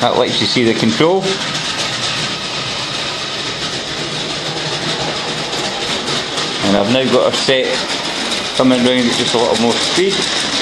That lets you see the control. And I've now got a set coming round at just a little more speed.